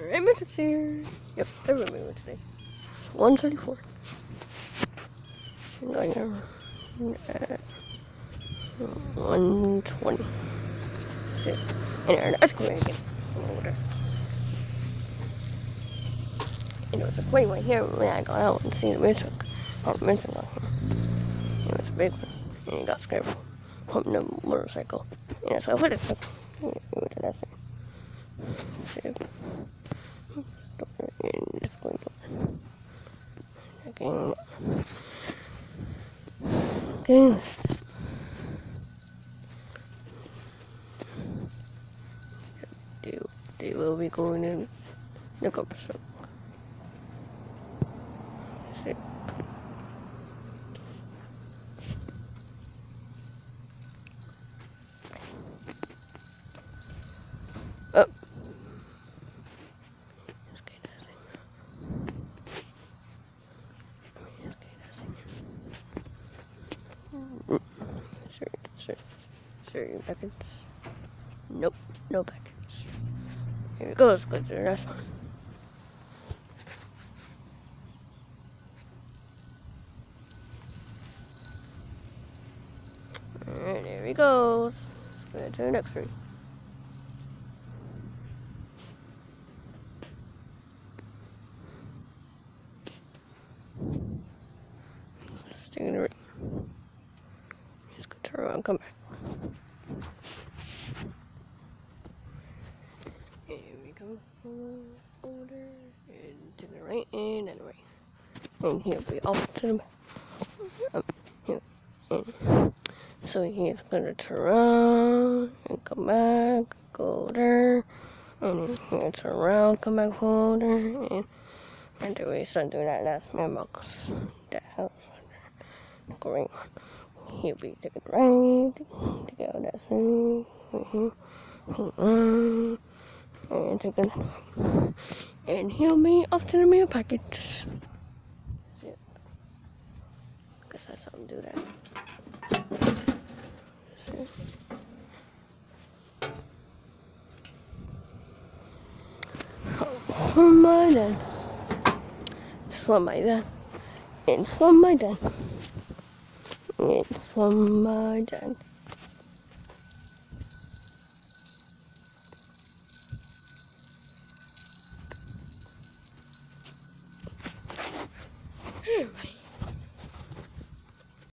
Raymond's here. Yep, it's the Raymond today. It's 134. I'm going to uh, 120. So, and an escalator again. Order. And it was a queen right here when I got out and see the missing. Oh, the missing on. It was a big one. And he got scared from the motorcycle. And so I put it, it was They, they will be going in the compost. That's it. Oh. Let's get that thing. Let's get that thing. Mm. Sorry, sorry, sorry, packets. Nope, no packets. Here it goes, go to the next one. And there he goes. Let's go to the next one. Stay in the around and come back. Here we go. Forward, and to the right, and then right. And he'll be off to the. Um, here. And so he's gonna turn around and come back, go there, and he'll turn around, come back forward, and until we start doing that last mailbox, that house, one. He'll be taking the right, to get out that mhm, and taking. And he'll be off to the mail packet. It. Guess that's how I'm do that. From my dad. From my dad. It's from my dad. It's from my dad.